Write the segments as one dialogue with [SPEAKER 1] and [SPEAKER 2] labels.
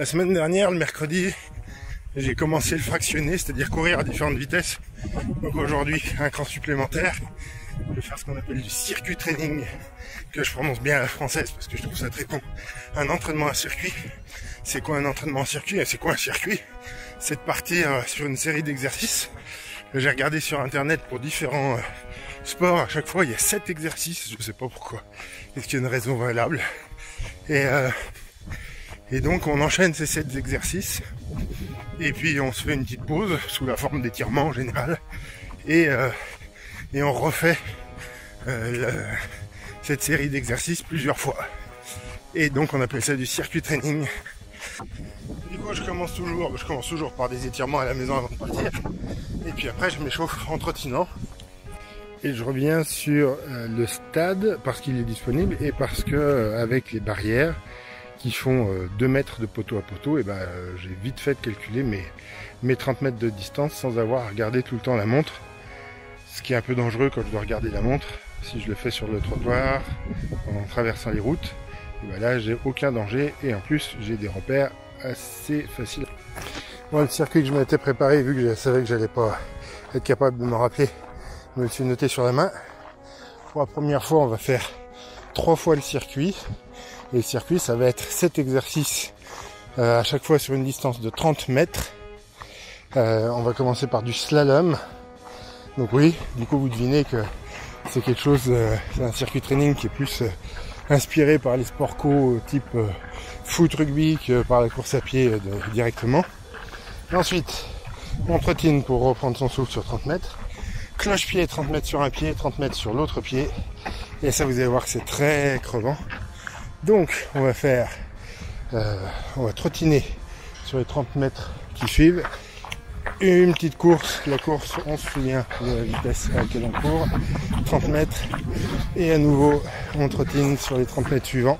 [SPEAKER 1] La semaine dernière, le mercredi, j'ai commencé le fractionner, c'est-à-dire courir à différentes vitesses. Donc aujourd'hui, un cran supplémentaire. Je vais faire ce qu'on appelle du circuit training, que je prononce bien la française parce que je trouve ça très con. Un entraînement à circuit. C'est quoi un entraînement à circuit? C'est quoi un circuit? C'est de partir euh, sur une série d'exercices. J'ai regardé sur internet pour différents euh, sports. À chaque fois, il y a sept exercices. Je sais pas pourquoi. Est-ce qu'il y a une raison valable? Euh, et donc on enchaîne ces sept exercices et puis on se fait une petite pause sous la forme d'étirement en général et, euh, et on refait euh, cette série d'exercices plusieurs fois. Et donc on appelle ça du circuit training. Du coup je commence toujours, je commence toujours par des étirements à la maison avant de partir. Et puis après je m'échauffe en trottinant. Et je reviens sur euh, le stade parce qu'il est disponible et parce que avec les barrières, qui font 2 euh, mètres de poteau à poteau, et ben euh, j'ai vite fait de calculer mes, mes 30 mètres de distance sans avoir à regarder tout le temps la montre. Ce qui est un peu dangereux quand je dois regarder la montre. Si je le fais sur le trottoir, en traversant les routes, et ben là j'ai aucun danger et en plus j'ai des repères assez faciles. Bon, le circuit que je m'étais préparé, vu que je savais que j'allais pas être capable de me rappeler, je me suis noté sur la main. Pour la première fois, on va faire trois fois le circuit. Et le circuit, ça va être cet exercice euh, à chaque fois sur une distance de 30 mètres. Euh, on va commencer par du slalom. Donc oui, du coup vous devinez que c'est quelque chose, euh, c'est un circuit training qui est plus inspiré par les sports co type foot, rugby que par la course à pied directement. Ensuite, on trottine pour reprendre son souffle sur 30 mètres. Cloche-pied 30 mètres sur un pied, 30 mètres sur l'autre pied. Et ça vous allez voir que c'est très crevant. Donc, on va faire, euh, on va trottiner sur les 30 mètres qui suivent. Une petite course, la course, on se souvient de la vitesse à laquelle on court, 30 mètres. Et à nouveau, on trottine sur les 30 mètres suivants.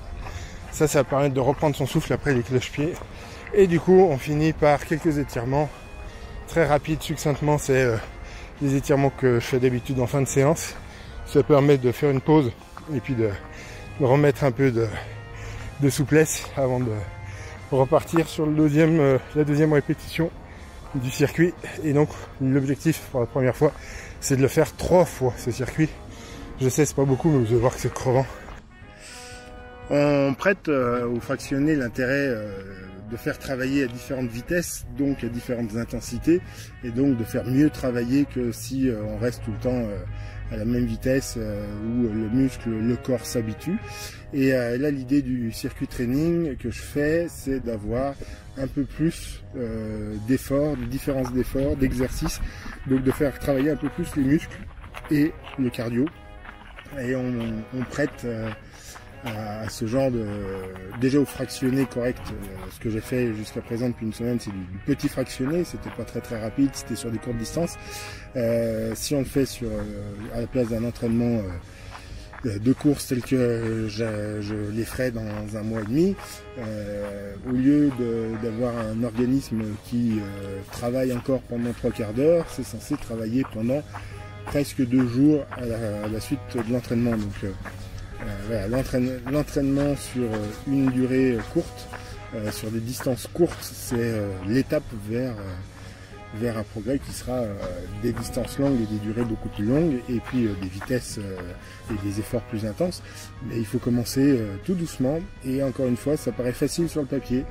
[SPEAKER 1] Ça, ça va permettre de reprendre son souffle après les cloche-pieds. Et du coup, on finit par quelques étirements très rapides, succinctement. C'est euh, des étirements que je fais d'habitude en fin de séance. Ça permet de faire une pause et puis de remettre un peu de, souplesse avant de repartir sur euh, la deuxième répétition du circuit. Et donc l'objectif pour la première fois, c'est de le faire trois fois ce circuit. Je sais c'est pas beaucoup, mais vous allez voir que c'est crevant. On prête euh, au fractionné l'intérêt euh, de faire travailler à différentes vitesses, donc à différentes intensités, et donc de faire mieux travailler que si on reste tout le temps à la même vitesse euh, où le muscle, le corps s'habitue. Et euh, là, l'idée du circuit training que je fais, c'est d'avoir un peu plus euh, d'efforts, de différence d'efforts, d'exercices, donc de faire travailler un peu plus les muscles et le cardio. Et on prête à, ce genre de déjà au fractionné correct euh, ce que j'ai fait jusqu'à présent depuis une semaine c'est du, petit fractionné. C'était pas très très rapide. C'était sur des courtes distances. Euh, si on le fait sur euh, à la place d'un entraînement de course tel que je, je, les ferai dans un mois et demi, au lieu d'avoir un organisme qui travaille encore pendant trois quarts d'heure, c'est censé travailler pendant presque deux jours à la, à la suite de l'entraînement. Donc euh, l'entraînement sur euh, une durée courte, euh, sur des distances courtes, c'est l'étape vers vers un progrès qui sera des distances longues et des durées beaucoup plus longues, et puis des vitesses et des efforts plus intenses. Mais il faut commencer tout doucement, et encore une fois, ça paraît facile sur le papier,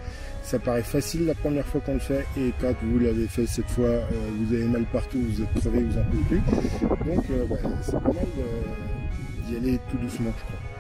[SPEAKER 1] ça paraît facile la première fois qu'on le fait, et quand vous l'avez fait cette fois, vous avez mal partout, vous êtes crevé, vous en pouvez plus. Donc c'est pas mal d'y aller tout doucement, je crois.